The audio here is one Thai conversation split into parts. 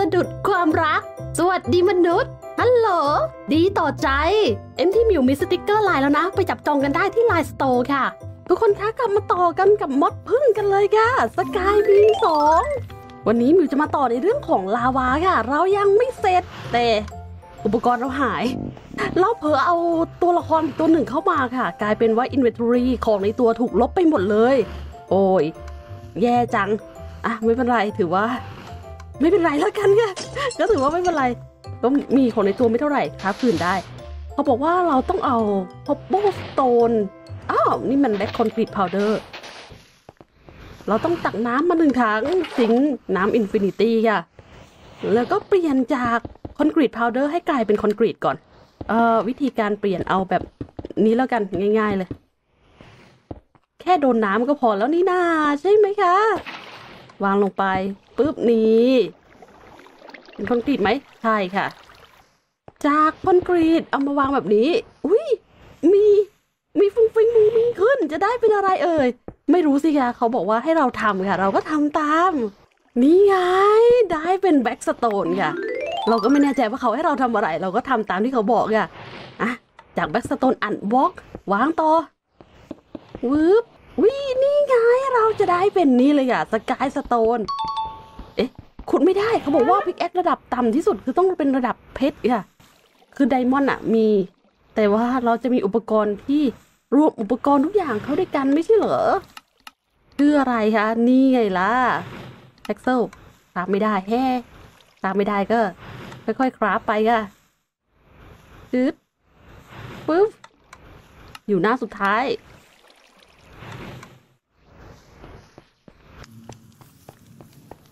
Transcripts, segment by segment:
สะดุดความรัก สวัสดีมนุษย์ฮัลโหลดีต่อใจ เอ็มที่มิวมีสติกเกอร์ไลน์แล้วนะ ไปจับจองกันได้ที่ LINE Store ค่ะ ทุกคนคะกลับมาต่อกันกับม็อดผึ้งกันเลยค่ะ SkyBees สองวันนี้มิวจะมาต่อในเรื่องของลาวาค่ะ เรายังไม่เสร็จแต่อุปกรณ์เราหาย เราเผลอเอาตัวละครตัวหนึ่งเข้ามาค่ะ กลายเป็นว่า Inventory ของในตัวถูกลบไปหมดเลย โอ้ย แย่จัง อะ ไม่เป็นไรถือว่า ไม่เป็นไรแล้วกันค่ะก็ถือว่าไม่เป็นไรก็มีของในตัวไม่เท่าไหร่ครับคืนได้เขาบอกว่าเราต้องเอา cobblestone อ้าวนี่มัน black concrete powder เราต้องตักน้ำมาหนึ่งถังซิงก์น้ำ infinity ค่ะ แล้วก็เปลี่ยนจาก concrete powder ให้กลายเป็นคอนกรีตก่อน เอ่อ วิธีการเปลี่ยนเอาแบบนี้แล้วกันง่าย ๆเลย แค่โดนน้ำก็พอแล้วนี่นาใช่ไหมคะ วางลงไปปุ๊บนี้เป็นคอนกรีตไหมใช่ค่ะ จากคอนกรีตเอามาวางแบบนี้ อุ้ยมีมีฟุ้งฟิ้งมุงมิงขึ้น จะได้เป็นอะไรเอ่ย ไม่รู้สิคะเขาบอกว่าให้เราทำค่ะ เราก็ทำตาม นี่ไง ได้เป็น blackstone ค่ะ เราก็ไม่แน่ใจว่าเขาให้เราทำอะไร เราก็ทำตามที่เขาบอกค่ะอะจาก black stone อันบล็อกวางต่อวืบ วินี่ไงเราจะได้เป็นนี่เลยค่ะ sky stone เอ๊ะขุดไม่ได้เขาบอกว่า pickaxe ระดับต่ำที่สุดคือต้องเป็นระดับเพชรค่ะ คือ diamond อะมี แต่ว่าเราจะมีอุปกรณ์ที่รวมอุปกรณ์ทุกอย่างเข้าด้วยกันไม่ใช่เหรอชื่ออะไรคะนี่ไงล่ะPaxel craft ไม่ได้แฮ่ craft ไม่ได้ก็ ค่อยๆ craft ไปค่ะจึ๊ดปึ๊บอยู่หน้าสุดท้าย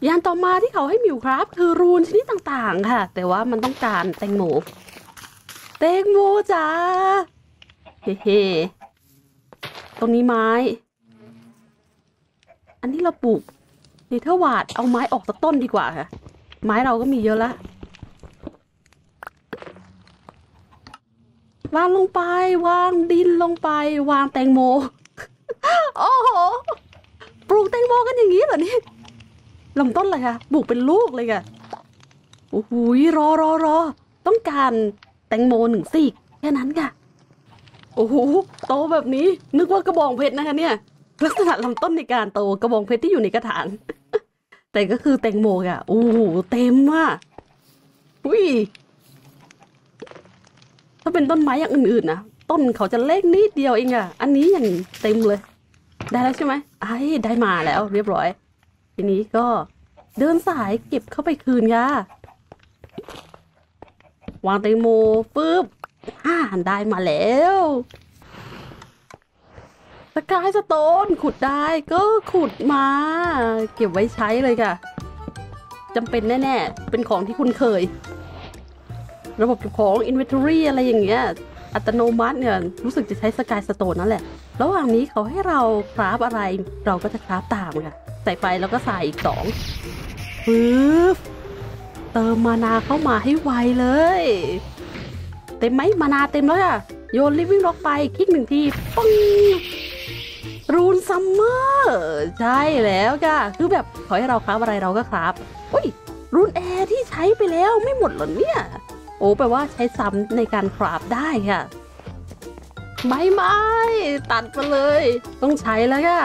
งานต่อมาที่เขาให้หมิว craft คือ rune ชนิดต่างๆ ค่ะ แต่ว่ามันต้องการแตงโมแตงโมจ้าเฮ้เฮ้ตรงนี้ไม้ อันนี้เราปลูกเนเธอร์วาดเอาไม้ออกสักต้นดีกว่าค่ะ ไม้เราก็มีเยอะละวางลงไป วางดินลงไป วางแตงโม โอ้โห ปลูกแตงโมกันอย่างนี้เหรอเนี่ย ลำต้นเลยค่ะปลูกเป็นลูกเลยค่ะโอ้โหรอรอรอต้องการแตงโมหนึ่งซีกแค่นั้นค่ะโอ้โหโตแบบนี้ นึกว่ากระบองเพชรนะคะเนี่ยลักษณะลำต้นในการโตกระบองเพชรที่อยู่ในกระถางแต่ก็คือแตงโมค่ะโอ้โหเต็มว่ะอุ้ยถ้าเป็นต้นไม้อย่างอื่นๆนะต้นเขาจะเล็กนิดเดียวเองอะอันนี้อย่างเต็มเลย ได้แล้วใช่ไหมไอ้ได้มาแล้ว เรียบร้อย ทีนี้ก็เดินสายเก็บเข้าไปคืนค่ะวางแตงโมปุ๊บอ่าได้มาแล้วสกายสโตนขุดได้ก็ขุดมา เก็บไว้ใช้เลยค่ะจำเป็นแน่ ๆ เป็นของที่คุณเคย ระบบเก็บของ Inventory อะไรอย่างเงี้ย อัตโนมัติเนี่ย รู้สึกจะใช้สกายสโตนนั่นแหละ ระหว่างนี้เขาให้เราคราฟอะไร เราก็จะคราฟตามค่ะ ใส่ไปแล้วก็ใส่อีกสองปึ๊บเติม mana เข้ามาให้ไวเลย เต็มไหม mana เต็มแล้วอะโยน livingrock ไปคลิกหนึ่งทีปึ้ง rune summer ใช่แล้วจ้ะคือแบบขอให้เรา craft อะไรเราก็ craft อุ้ย rune air ที่ใช้ไปแล้วไม่หมดเหรอเนี่ย โอ้แปลว่าใช้ซ้ำในการ craft ได้ค่ะไม่ไม่ตัดมาเลย ต้องใช้แล้วค่ะ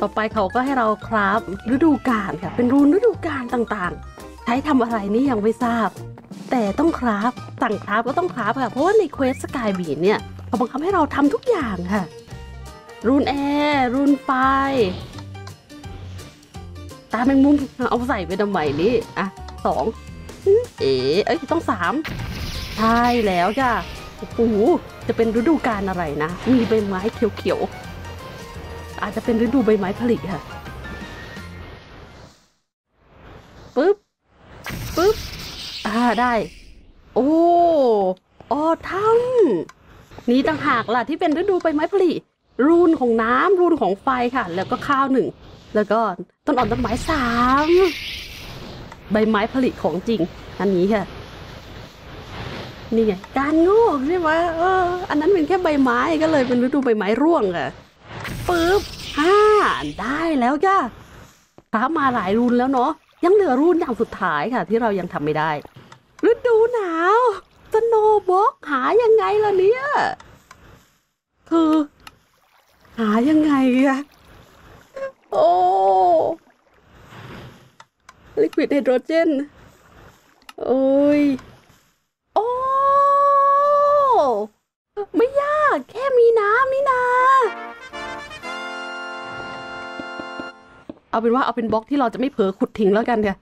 ต่อไปเขาก็ให้เรา craft ฤดูกาลค่ะ เป็น rune ฤดูกาลต่างๆ ใช้ทำอะไรนี่ยังไม่ทราบ แต่ต้อง craft สั่ง craft ก็ต้อง craft ค่ะ เพราะว่าใน quest SkyBees เนี่ยเขาบังคับให้เราทำทุกอย่างค่ะ rune air rune ไฟ ตาแมงมุมเอาใส่ไปทำไมนี่อะสองเอ๋เอ้ยต้องสามใช่แล้วจ้ะโอ้โหจะเป็นฤดูกาลอะไรนะ มีใบไม้เขียวๆ อาจจะเป็นฤดูใบไม้ผลิค่ะปึ๊บปึ๊บอ่าได้ โอ้ออทัมนี่ต่างหากล่ะที่เป็นฤดูใบไม้ผลิรูนของน้ำรูนของไฟค่ะ แล้วก็ข้าวหนึ่งแล้วก็ต้นอ่อนต้นไม้สามใบไม้ผลิของจริง อันนี้ค่ะนี่ไงการงอกใช่ไหมเอออันนั้นเป็นแค่ใบไม้ก็เลยเป็นฤดูใบไม้ร่วงค่ะ ปึ๊บห้าได้แล้วจ้าคราฟมาหลาย rune แล้วเนาะยังเหลือ rune อย่างสุดท้ายค่ะ ที่เรายังทำไม่ได้ ฤดูหนาว snow block หายังไงล่ะเนี่ยคือหายังไงอะโอ้ลิควิดไฮโดรเจน โอ้ย โอ้ ไม่ยาก แค่มีน้ำนี่นา เอาเป็นว่าเอาเป็นบล็อกที่เราจะไม่เผลอขุดทิ้งแล้วกันค่ะ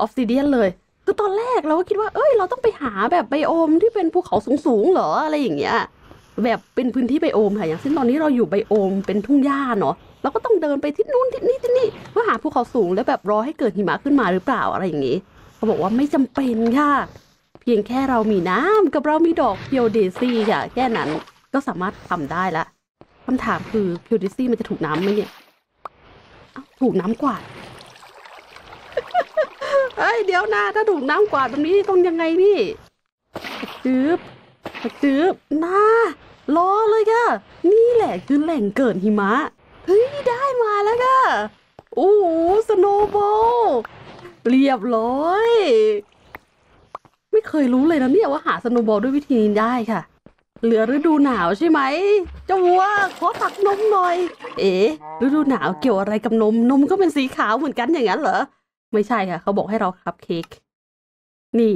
ออฟซิเดียนเลย คือตอนแรกเราก็คิดว่า เอ้ย เราต้องไปหาแบบไบโอมที่เป็นภูเขาสูงๆเหรออะไรอย่างเงี้ย แบบเป็นพื้นที่ไบโอมค่ะ อย่างเช่นตอนนี้เราอยู่ไบโอมเป็นทุ่งหญ้าเนาะ เราก็ต้องเดินไปที่นู่นที่นี่ที่นี่เพื่อหาภูเขาสูงแล้วแบบรอให้เกิดหิมะขึ้นมาหรือเปล่าอะไรอย่างงี้ เขาบอกว่าไม่จำเป็นค่ะ เพียงแค่เรามีน้ำกับเรามีดอกพียวเดซี่ค่ะ แค่นั้นก็สามารถทำได้ละคำถามคือพียวเดซี่มันจะถูกน้ำไหมเนี่ย ถูกน้ำกวาดเฮ้ยเดี๋ยวนะถ้าถูกน้ำกวาดแบบนี้ต้องยังไงนี่จืบจืบน่ารอเลยค่ะ นี่แหละคือแหล่งเกิดหิมะ เฮ้ย ได้มาแล้วค่ะโอ้โหสโนว์บอลเรียบร้อย ไม่เคยรู้เลยนะเนี่ยว่าหาสโนว์บอลด้วยวิธีนี้ได้ค่ะ เหลือฤดูหนาวใช่ไหมเจ้าวัวขอตักนมหน่อย เอ๋ฤดูหนาวเกี่ยวอะไรกับนมนมก็เป็นสีขาวเหมือนกันอย่างนั้นเหรอไม่ใช่ค่ะ เขาบอกให้เราคับเค้กนี่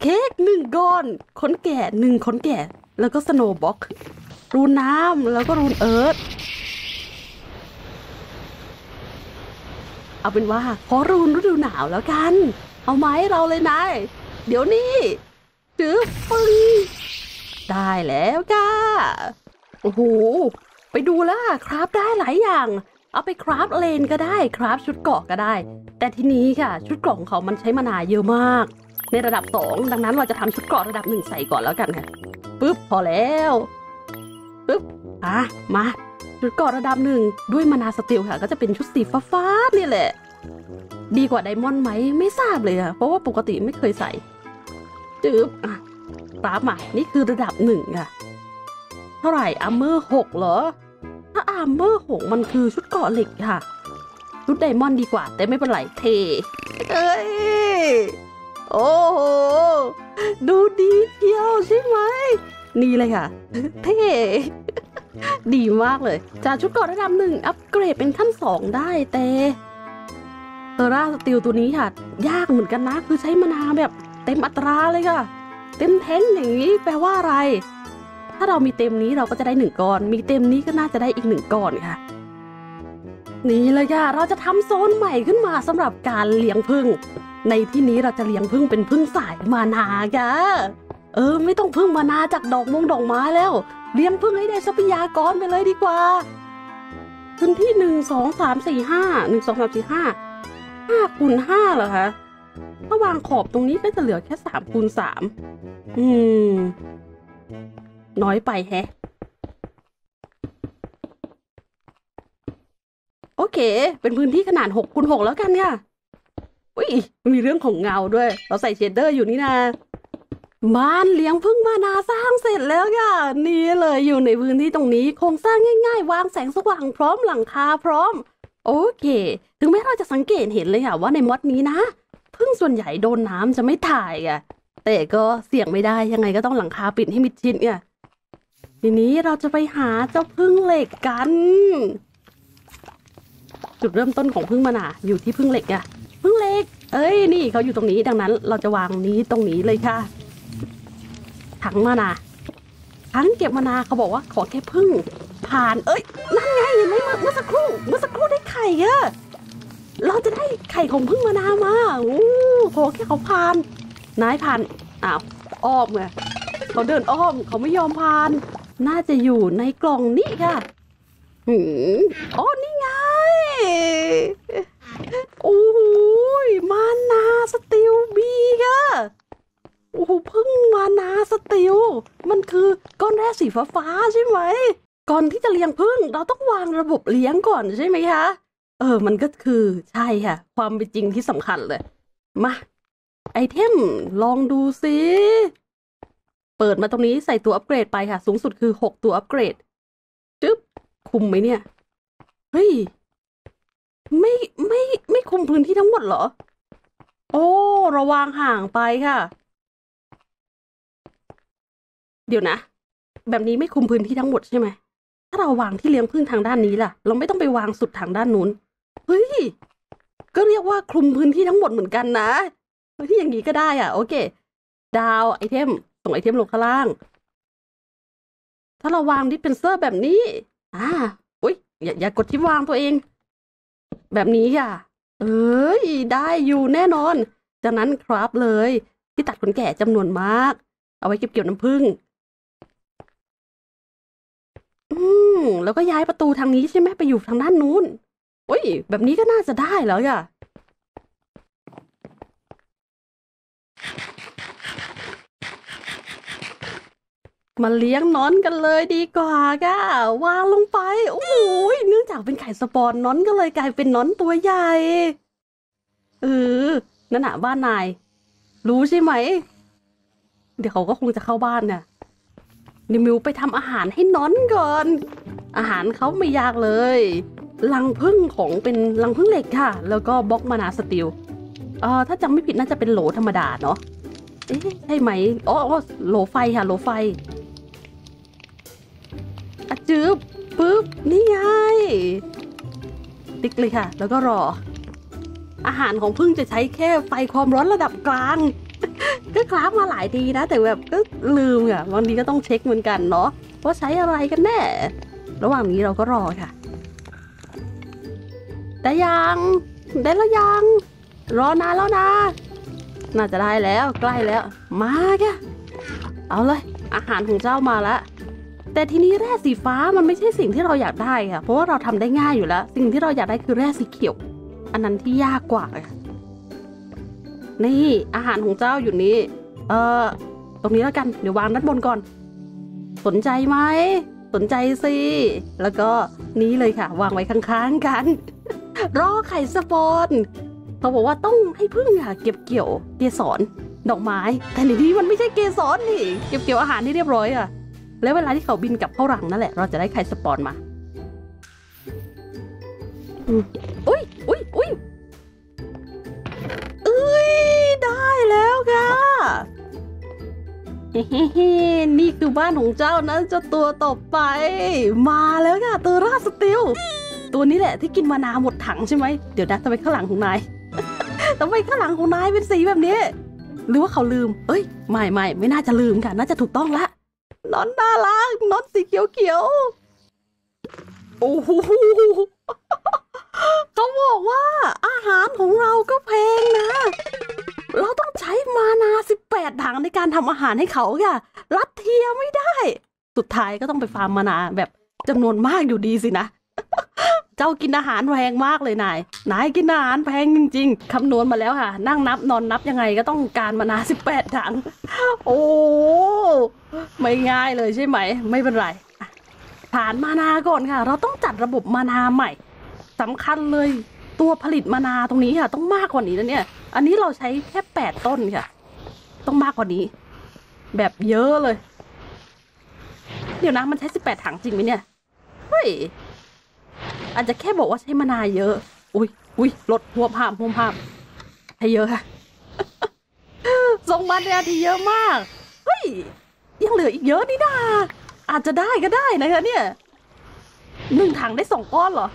เค้กหนึ่งก้อนขนแกะหนึ่งขนแกะ แล้วก็ snow block rune น้ำแล้วก็ rune earth เอาเป็นว่าขอ rune ฤดูหนาวแล้วกัน เอาไหมเราเลยนายเดี๋ยวนี้ถือปึ้ง ได้แล้วจ้า โอ้โห ไปดูแล้วอะ craft ได้หลายอย่าง เอาไป craft lens ก็ได้ craft ชุดเกราะก็ได้ แต่ทีนี้ค่ะ ชุดเกราะของเขามันใช้มานาวเยอะมาก ในระดับสองดังนั้นเราจะทำชุดเกาะระดับหนึ่งใส่ก่อนแล้วกันค่ะปึ๊บพอแล้วปึ๊บอะมาชุดเกาะระดับหนึ่งด้วยมานาสติลค่ะ ก็จะเป็นชุดสีฟ้าๆนี่แหละ ดีกว่าไดมอนด์ไหมไม่ทราบเลยค่ะเพราะว่าปกติไม่เคยใส่จึ๊บอะ ตามมานี่คือระดับหนึ่งค่ะ เท่าไหร่อาร์เมอร์หกเหรอ ถ้า armor หกมันคือชุดเกราะเหล็กค่ะ ชุด diamond ดีกว่า แต่ไม่เป็นไรเท่เอ้ย โอ้โห ดูดีเที่ยวใช่ไหม นี่เลยค่ะ เท่ดีมากเลย จากชุดเกราะระดับหนึ่งอัปเกรดเป็นขั้นสองได้แต่ Terrasteel ตัวนี้ค่ะ ยากเหมือนกันนะ คือใช้ mana แบบเต็มอัตราเลยค่ะ เต็มแท้งอย่างนี้แปลว่าอะไร ถ้าเรามีเต็มนี้เราก็จะได้หนึ่งก้อน มีเต็มนี้ก็น่าจะได้อีกหนึ่งก้อนค่ะ นี่เลยค่ะ เราจะทำโซนใหม่ขึ้นมาสำหรับการเลี้ยงผึ้งในที่นี้เราจะเลี้ยงผึ้งเป็นผึ้งสายมานาค่ะเออ ไม่ต้องพึ่งมานาจากดอกมงดอกไม้แล้ว เลี้ยงผึ้งให้ได้ทรัพยากรไปเลยดีกว่าพื้นที่หนึ่งสองสามสี่ห้าหนึ่งสองสามสี่ห้าห้าคูณห้าเหรอคะ ถ้าวางขอบตรงนี้ก็จะเหลือแค่สามคูณสามอืม น้อยไปแฮะ โอเค เป็นพื้นที่ขนาดหกคูณหกแล้วกันเนี่ยอุ้ยมีเรื่องของเงาด้วย เราใส่เชดเดอร์อยู่นี่นาบ้านเลี้ยงพึ่งมานาสร้างเสร็จแล้วค่ะนี่เลยอยู่ในพื้นที่ตรงนี้โครงสร้างง่าย ๆ วางแสงสว่างพร้อมหลังคาพร้อม โอเค ถึงแม้เราจะสังเกตเห็นเลยค่ะว่าในมอดนี้นะ พึ่งส่วนใหญ่โดนน้ำจะไม่ถ่ายอะแต่ก็เสี่ยงไม่ได้ยังไงก็ต้องหลังคาปิดให้มิดชิดเนี่ยทีนี้เราจะไปหาเจ้าพึ่งเหล็กกัน จุดเริ่มต้นของพึ่งมานาอยู่ที่พึ่งเหล็กอะพึ่งเหล็ก เอ้ยนี่เขาอยู่ตรงนี้ดังนั้น เราจะวางนี้ตรงนี้เลยค่ะถังมานาถังเก็บมานาเขาบอกว่าขอแค่พึ่งผ่าน เอ้ยนั่นไงเห็นไหมเมื่อสักครู่เมื่อสักครู่ได้ไข่อะ เราจะได้ไข่ของพึ่งมานามาโอ้ขอแค่เขาผ่าน นายผ่าน อ้าว อ้อมไงเขาเดินอ้อม เขาไม่ยอมผ่าน น่าจะอยู่ในกล่องนี้ค่ะหืมอ๋อ นี่ไง โอ้โหยมานาสติลบีค่ะโอ้โหพึ่งมานาสติลมันคือก้อนแรกสีฟ้าใช่ไหม ก่อนที่จะเลี้ยงพึ่ง เราต้องวางระบบเลี้ยงก่อนใช่ไหมคะ เออ มันก็คือใช่ค่ะ ความเป็นจริงที่สำคัญเลย มา ไอเทม ลองดูสิ เปิดมาตรงนี้ใส่ตัวอัปเกรดไปค่ะ สูงสุดคือ6ตัวอัปเกรดจึ๊บ คุมไหมเนี่ย เฮ้ย ไม่ไม่ไม่คุมพื้นที่ทั้งหมดเหรอ โอ้ ระวางห่างไปค่ะ เดี๋ยวนะ แบบนี้ไม่คลุมพื้นที่ทั้งหมดใช่ไหมถ้าเราวางที่เลี้ยงผึ้งทางด้านนี้ล่ะ เราไม่ต้องไปวางสุดทางด้านนู้น เฮ้ย ก็เรียกว่าคลุมพื้นที่ทั้งหมดเหมือนกันนะเฮ้ยที่อย่างนี้ก็ได้อะ โอเค down item ส่ง item ลงข้างล่าง ถ้าเราวาง dispenser แบบนี้ อ่าอุ้ยอย่าอย่ากดที่วางตัวเอง แบบนี้ค่ะ เอ้ยได้อยู่แน่นอน จากนั้นครับเลย ที่ตัดขนแก่จำนวนมาก เอาไว้เก็บเกี่ยวน้ำผึ้งอืมแล้วก็ย้ายประตูทางนี้ใช่ไหมไปอยู่ทางด้านนู้น อ้ย แบบนี้ก็น่าจะได้แล้วค่ะมาเลี้ยงนอนกันเลยดีกว่าค่ะวางลงไป โอ้โหเนื่องจากเป็นไข่สปอนนอนก็เลยกลายเป็นนอนตัวใหญ่ เออ นั่นน่ะบ้านนาย รู้ใช่ไหม เดี๋ยวเขาก็คงจะเข้าบ้านเนี่ยนิมิวไปทำอาหารให้นอนก่อน อาหารเขาไม่ยากเลย ลังพึ่งของเป็นลังพึ่งเหล็กค่ะ แล้วก็บล็อกมานาสติลเออถ้าจำไม่ผิดน่าจะเป็นโหลธรรมดาเนาะเอ๊ะใช่ไหมอ๋ออ๋อโหลไฟค่ะโหลไฟอะจืบปึ๊บนี่ไงติ๊กเลยค่ะ แล้วก็รอ อาหารของพึ่งจะใช้แค่ไฟความร้อนระดับกลาง ก็คลาฟมาหลายทีนะ แต่แบบก็ลืมอะบางทีก็ต้องเช็คเหมือนกันเนาะว่าใช้อะไรกันแน่ ระหว่างนี้เราก็รอค่ะ ได้ยังได้แล้วยังรอนานแล้วนะ น่าจะได้แล้วใกล้แล้ว มาแกเอาเลย อาหารของเจ้ามาแล้วแต่ทีนี้แร่สีฟ้ามันไม่ใช่สิ่งที่เราอยากได้ค่ะ เพราะว่าเราทำได้ง่ายอยู่แล้ว สิ่งที่เราอยากได้คือแร่สีเขียว อันนั้นที่ยากกว่านี่อาหารของเจ้าอยู่นี่เออตรงนี้แล้วกัน เดี๋ยววางด้านบนก่อน สนใจไหม สนใจสิ แล้วก็นี้เลยค่ะ วางไว้ข้างๆกัน รอไข่สปอนเขาบอกว่าต้องให้พึ่งค่ะเก็บเกี่ยวเกสรดอกไม้ แต่ในนี้มันไม่ใช่เกสรนี่ เก็บเกี่ยวอาหารที่เรียบร้อยอะแล้วเวลาที่เขาบินกลับเข้ารังนั่นแหละ เราจะได้ไข่สปอนมาอืมอุ้ยอุ้ยอุ้ยเอ้ยได้แล้วค่ะเฮ้เฮ้นี่คือบ้านของเจ้านะเจ้าตัวต่อไป มาแล้วค่ะเตอร่าสติล ตัวนี้แหละที่กินมานาหมดถังใช่ไหมเดี๋ยวนะทำไมข้างหลังของนายทำไมข้างหลังของนายเป็นสีแบบนี้ หรือว่าเขาลืม เอ้ยไม่ไม่ไม่น่าจะลืมค่ะน่าจะถูกต้องละนอนน่ารักนอนสีเขียวเขียวโอ้โหเขาบอกว่า อาหารของเราก็แพงนะ เราต้องใช้มานาสิบแปดถังในการทำอาหารให้เขาค่ะ รัดเทียไม่ได้ สุดท้ายก็ต้องไปฟาร์มมานาแบบจำนวนมากอยู่ดีสินะ เจ้ากินอาหารแพงมากเลยนาย นายกินอาหารแพงจริง ๆ คำนวณมาแล้วค่ะ นั่งนับนอนนับยังไงก็ต้องการมานาสิบแปดถัง โอ้ ไม่ง่ายเลยใช่ไหม ไม่เป็นไรอะฐานมานาก่อนค่ะ เราต้องจัดระบบมานาใหม่สำคัญเลยตัวผลิตมานาตรงนี้ค่ะ ต้องมากกว่านี้นะเนี่ย อันนี้เราใช้แค่แปดต้นค่ะ ต้องมากกว่านี้ แบบเยอะเลย เดี๋ยวนะมันใช้สิบแปดถังจริงไหมเนี่ย เฮ้ย อาจจะแค่บอกว่าใช้มานาเยอะ อุ้ยอุ้ยลดหัวภาพหัวภาพให้เยอะค่ะส่งมาเนี่ยทีเยอะมาก เฮ้ย ยังเหลืออีกเยอะนี่นาอาจจะได้ก็ได้นะคะเนี่ยหนึ่งถังได้สองก้อนเหรอ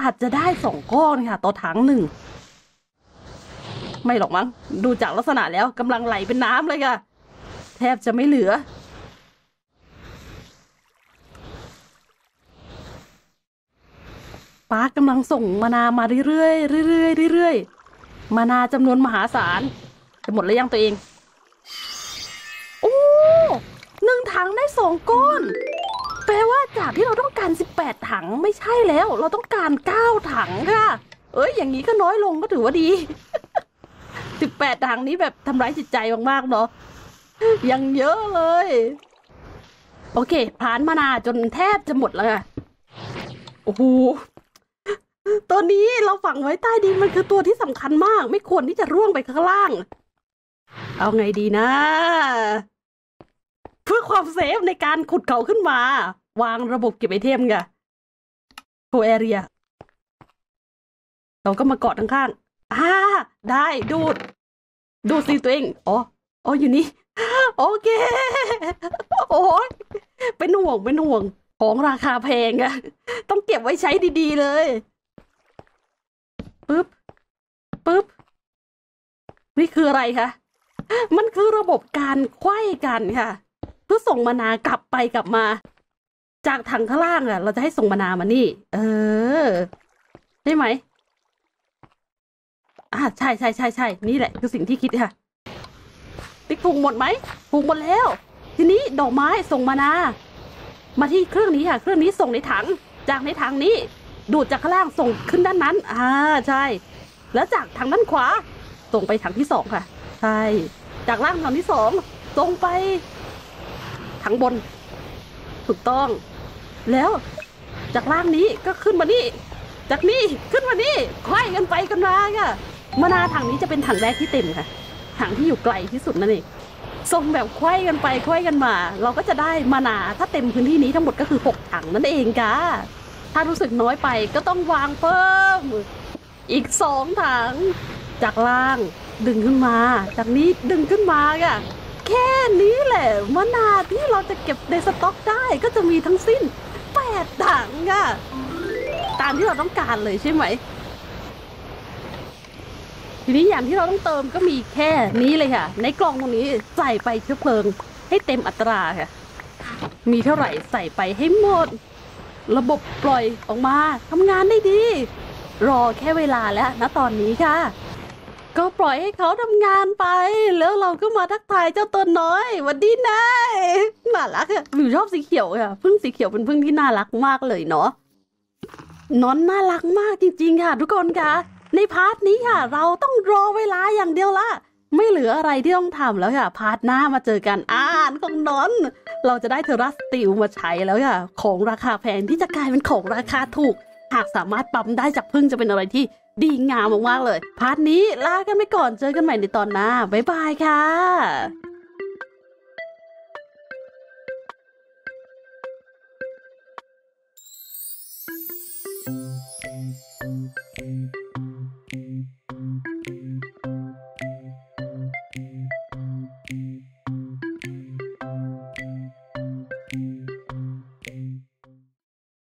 อาจจะได้สองก้อนค่ะ ต่อถังหนึ่ง ไม่หรอกมั้ง ดูจากลักษณะแล้วกำลังไหลเป็นน้ำเลยค่ะ แทบจะไม่เหลือ ป้ากำลังส่งมานามาเรื่อยๆเรื่อยๆเรื่อยๆมานาจำนวนมหาศาลจะหมดแล้วยังตัวเอง โอ้หนึ่งถังได้สองก้อน แปลว่าจากที่เราต้องการสิบแปดถังไม่ใช่แล้ว เราต้องการเก้าถังค่ะ เอ้ยอย่างนี้ก็น้อยลงก็ถือว่าดีสิบแปดถังนี้แบบทำร้ายจิตใจมากๆเนาะยังเยอะเลย โอเคผ่านมานาจนแทบจะหมดแล้วค่ะโอ้โห ตัวนี้เราฝังไว้ใต้ดินมันคือตัวที่สำคัญมาก ไม่ควรที่จะร่วงไปข้างล่าง เอาไงดีนะ เพื่อความเซฟในการขุดเขาขึ้นมา วางระบบเก็บไอเทมไงโคแอเรีย เราก็มาเกอดข้างๆอ่าได้ดูด ดูดสิตัวเอง อ๋อ อ๋ออยู่นี่ โอเค โอ้ยเป็นห่วงเป็นห่วง ของราคาแพงอะต้องเก็บไว้ใช้ดี ๆ เลย ปึ๊บปึ๊บนี่คืออะไรคะมันคือระบบการไขว้กันค่ะเพื่อส่งมานากลับไปกลับมา จากถังข้างล่างอะเราจะให้ส่งมานามานี่ เออใช่ไหมอ่าใช่ใช่ใช่ใช่นี่แหละ คือสิ่งที่คิดค่ะ ติ๊กถูกหมดไหมถูกหมดแล้ว ทีนี้ดอกไม้ส่งมานา มาที่เครื่องนี้ค่ะ เครื่องนี้ส่งในถัง จากในถังนี้ ดูดจากข้างล่างส่งขึ้นด้านนั้น อ่าใช่ แล้วจากถังด้านขวาส่งไปถังที่สองค่ะ ใช่ จากล่างถังที่สองส่งไปถังบน ถูกต้อง แล้วจากล่างนี้ก็ขึ้นมานี่ จากนี่ขึ้นมานี่ไขว้กันไปกันมาค่ะมะนาถังนี้จะเป็นถังแรกที่เต็มค่ะ ถังที่อยู่ไกลที่สุดนั่นเองส่งแบบไขว้กันไปไขว้กันมา เราก็จะได้มะนาถ้าเต็มพื้นที่นี้ทั้งหมดก็คือหกถังนั่นเองค่ะ ถ้ารู้สึกน้อยไปก็ต้องวางเพิ่ม อีกสองถัง จากล่างดึงขึ้นมา จากนี้ดึงขึ้นมาค่ะแค่นี้แหละมะนาวที่เราจะเก็บในสต็อกได้ก็จะมีทั้งสิ้นแปดถังอะตามที่เราต้องการเลยใช่ไหม ทีนี้อย่างที่เราต้องเติมก็มีแค่นี้เลยค่ะ ในกล่องตรงนี้ใส่ไปเชื้อเพลิงให้เต็มอัตราค่ะ มีเท่าไหร่ใส่ไปให้หมด ระบบปล่อยออกมาทำงานได้ดี รอแค่เวลาแล้วนะตอนนี้ค่ะ ก็ปล่อยให้เขาทำงานไป แล้วเราก็มาทักทายเจ้าตัวน้อยวันดีนายน่ารักอะหนูชอบสีเขียวค่ะผึ้งสีเขียวเป็นผึ้งที่น่ารักมากเลยเนาะนอนน่ารักมากจริงๆค่ะ ทุกคนค่ะ ใน part นี้ค่ะ เราต้องรอเวลาอย่างเดียวละ ไม่เหลืออะไรที่ต้องทำแล้วค่ะ part หน้ามาเจอกันอ่านของนอน เราจะได้ Terrasteel มาใช้แล้วค่ะ ของราคาแพงที่จะกลายเป็นของราคาถูก หากสามารถปั๊มได้จากผึ้งจะเป็นอะไรที่ดีงามมากๆเลย part นี้ลากันไปก่อนเจอกันใหม่ในตอนหน้า บ๊ายบายค่ะ